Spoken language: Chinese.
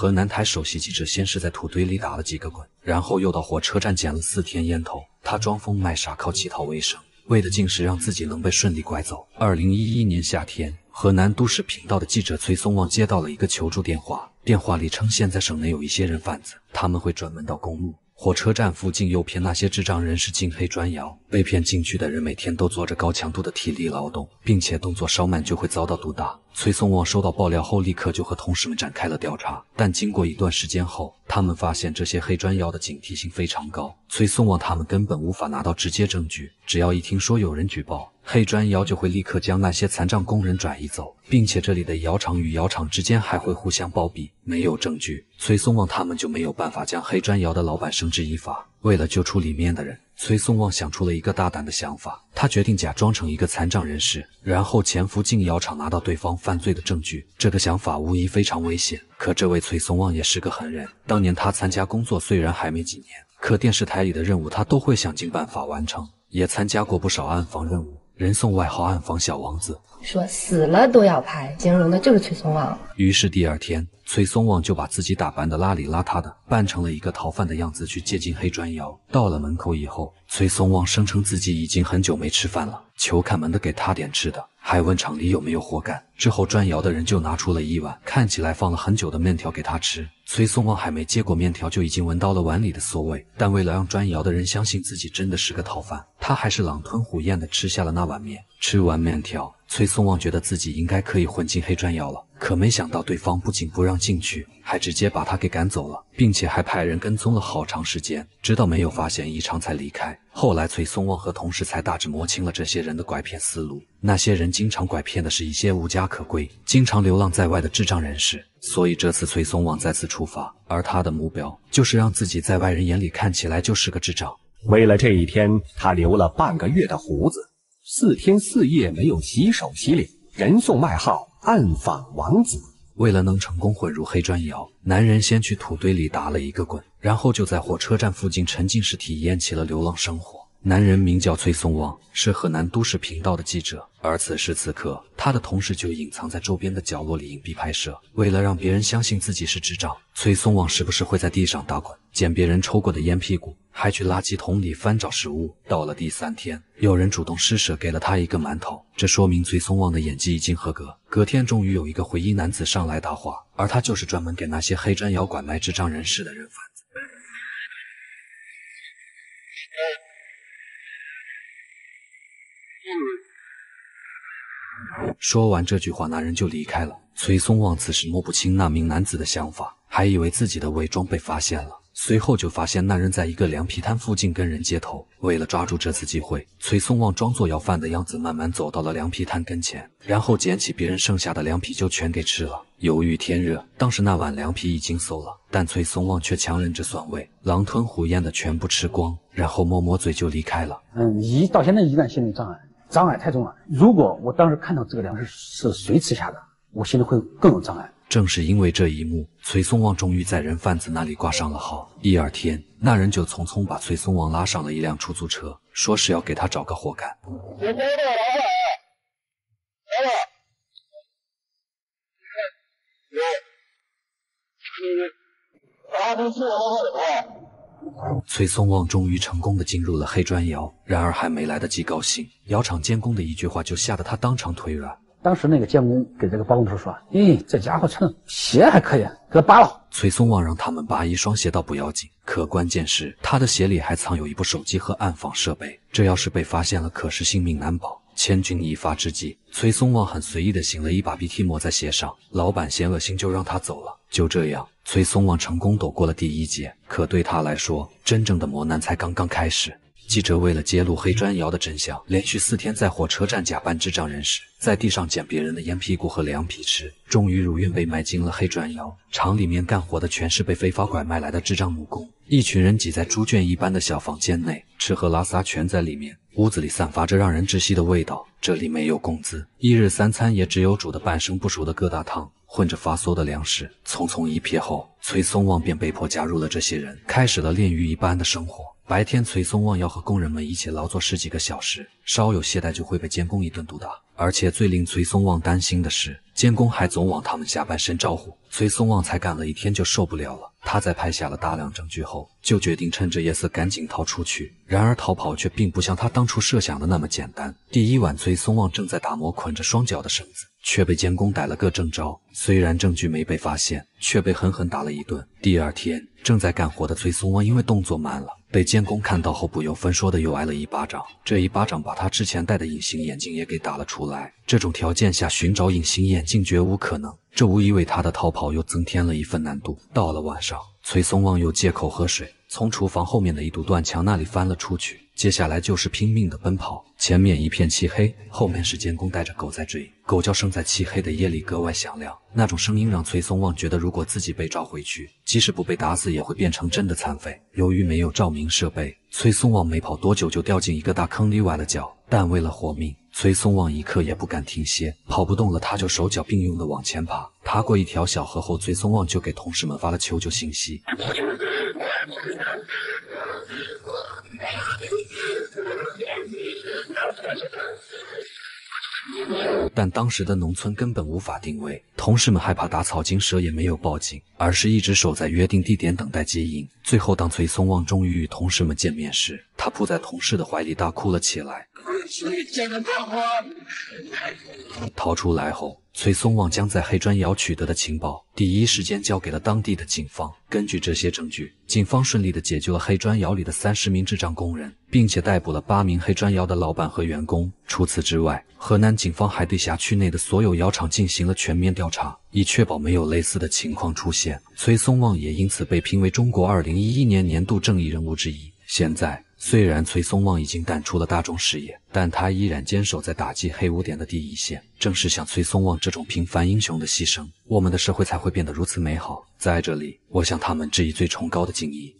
河南台首席记者先是在土堆里打了几个滚，然后又到火车站捡了四天烟头。他装疯卖傻，靠乞讨为生，为的竟是让自己能被顺利拐走。二零一一年夏天，河南都市频道的记者崔松旺接到了一个求助电话，电话里称现在省内有一些人贩子，他们会转门到公路。火车站附近诱骗那些智障人士进黑砖窑，被骗进去的人每天都做着高强度的体力劳动，并且动作稍慢就会遭到毒打。崔松旺收到爆料后，立刻就和同事们展开了调查。但经过一段时间后，他们发现这些黑砖窑的警惕性非常高，崔松旺他们根本无法拿到直接证据。只要一听说有人举报，黑砖窑就会立刻将那些残障工人转移走，并且这里的窑厂与窑厂之间还会互相包庇。没有证据，崔松旺他们就没有办法将黑砖窑的老板绳之以法。为了救出里面的人，崔松旺想出了一个大胆的想法。他决定假装成一个残障人士，然后潜伏进窑厂，拿到对方犯罪的证据。这个想法无疑非常危险，可这位崔松旺也是个狠人。当年他参加工作虽然还没几年，可电视台里的任务他都会想尽办法完成，也参加过不少暗访任务，人送外号“暗访小王子”。说死了都要拍，形容的就是崔松旺。于是第二天，崔松旺就把自己打扮的邋里邋遢的，扮成了一个逃犯的样子去接近黑砖窑。到了门口以后，崔松旺声称自己已经很久没吃饭了，求看门的给他点吃的，还问厂里有没有活干。之后砖窑的人就拿出了一碗看起来放了很久的面条给他吃。崔松旺还没接过面条，就已经闻到了碗里的馊味。但为了让砖窑的人相信自己真的是个逃犯，他还是狼吞虎咽的吃下了那碗面。吃完面条。崔松旺觉得自己应该可以混进黑砖窑了，可没想到对方不仅不让进去，还直接把他给赶走了，并且还派人跟踪了好长时间，直到没有发现异常才离开。后来崔松旺和同事才大致摸清了这些人的拐骗思路，那些人经常拐骗的是一些无家可归、经常流浪在外的智障人士，所以这次崔松旺再次出发，而他的目标就是让自己在外人眼里看起来就是个智障。为了这一天，他留了半个月的胡子。四天四夜没有洗手洗脸，人送外号“暗访王子”。为了能成功混入黑砖窑，男人先去土堆里打了一个滚，然后就在火车站附近沉浸式体验起了流浪生活。男人名叫崔松旺，是河南都市频道的记者。而此时此刻，他的同事就隐藏在周边的角落里隐蔽拍摄。为了让别人相信自己是智障，崔松旺时不时会在地上打滚，捡别人抽过的烟屁股，还去垃圾桶里翻找食物。到了第三天，有人主动施舍给了他一个馒头，这说明崔松旺的演技已经合格。隔天，终于有一个回音男子上来搭话，而他就是专门给那些黑砖窑拐卖智障人士的人贩子。说完这句话，那人就离开了。崔松旺此时摸不清那名男子的想法，还以为自己的伪装被发现了。随后就发现那人在一个凉皮摊附近跟人接头。为了抓住这次机会，崔松旺装作要饭的样子，慢慢走到了凉皮摊跟前，然后捡起别人剩下的凉皮就全给吃了。由于天热，当时那碗凉皮已经馊了，但崔松旺却强忍着酸味，狼吞虎咽的全部吃光，然后抹抹嘴就离开了。嗯，一到现在依然心理障碍。障碍太重了。如果我当时看到这个粮食是谁吃下的，我心里会更有障碍。正是因为这一幕，崔松旺终于在人贩子那里挂上了号。第二天，那人就匆匆把崔松旺拉上了一辆出租车，说是要给他找个活干。崔松旺终于成功的进入了黑砖窑，然而还没来得及高兴，窑厂监工的一句话就吓得他当场腿软。当时那个监工给这个包工头说：“咦，这家伙穿鞋还可以，给他扒了。”崔松旺让他们扒一双鞋倒不要紧，可关键是他的鞋里还藏有一部手机和暗访设备，这要是被发现了，可是性命难保。千钧一发之际，崔松旺很随意的擤了一把鼻涕抹在鞋上，老板嫌恶心就让他走了。就这样，崔松旺成功躲过了第一劫。可对他来说，真正的磨难才刚刚开始。记者为了揭露黑砖窑的真相，连续四天在火车站假扮智障人士，在地上捡别人的烟屁股和凉皮吃，终于如愿被卖进了黑砖窑。厂里面干活的全是被非法拐卖来的智障木工，一群人挤在猪圈一般的小房间内，吃喝拉撒全在里面。屋子里散发着让人窒息的味道。这里没有工资，一日三餐也只有煮的半生不熟的疙瘩汤，混着发馊的粮食。匆匆一瞥后，崔松旺便被迫加入了这些人，开始了炼狱一般的生活。白天，崔松旺要和工人们一起劳作十几个小时，稍有懈怠就会被监工一顿毒打。而且最令崔松旺担心的是，监工还总往他们下半身招呼。崔松旺才干了一天就受不了了，他在拍下了大量证据后，就决定趁着夜色赶紧逃出去。然而逃跑却并不像他当初设想的那么简单。第一晚，崔松旺正在打磨捆着双脚的绳子，却被监工逮了个正着。虽然证据没被发现，却被狠狠打了一顿。第二天，正在干活的崔松旺因为动作慢了，被监工看到后不由分说的又挨了一巴掌。这一巴掌把他之前戴的隐形眼镜也给打了出来。这种条件下寻找隐形眼镜绝无可能。这无疑为他的逃跑又增添了一份难度。到了晚上，崔松旺又借口喝水，从厨房后面的一堵断墙那里翻了出去。接下来就是拼命的奔跑，前面一片漆黑，后面是监工带着狗在追，狗叫声在漆黑的夜里格外响亮。那种声音让崔松旺觉得，如果自己被召回去，即使不被打死，也会变成真的残废。由于没有照明设备，崔松旺没跑多久就掉进一个大坑里崴了脚。但为了活命，崔松旺一刻也不敢停歇。跑不动了，他就手脚并用的往前爬。爬过一条小河后，崔松旺就给同事们发了求救信息。但当时的农村根本无法定位，同事们害怕打草惊蛇，也没有报警，而是一直守在约定地点等待接应。最后，当崔松旺终于与同事们见面时，他扑在同事的怀里大哭了起来。逃出来后。崔松旺将在黑砖窑取得的情报第一时间交给了当地的警方。根据这些证据，警方顺利地解救了黑砖窑里的三十名智障工人，并且逮捕了八名黑砖窑的老板和员工。除此之外，河南警方还对辖区内的所有窑厂进行了全面调查，以确保没有类似的情况出现。崔松旺也因此被评为中国二零一一年年度正义人物之一。现在。虽然崔松旺已经淡出了大众视野，但他依然坚守在打击黑污点的第一线。正是像崔松旺这种平凡英雄的牺牲，我们的社会才会变得如此美好。在这里，我向他们致以最崇高的敬意。